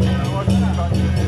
Yeah, I'm working on it.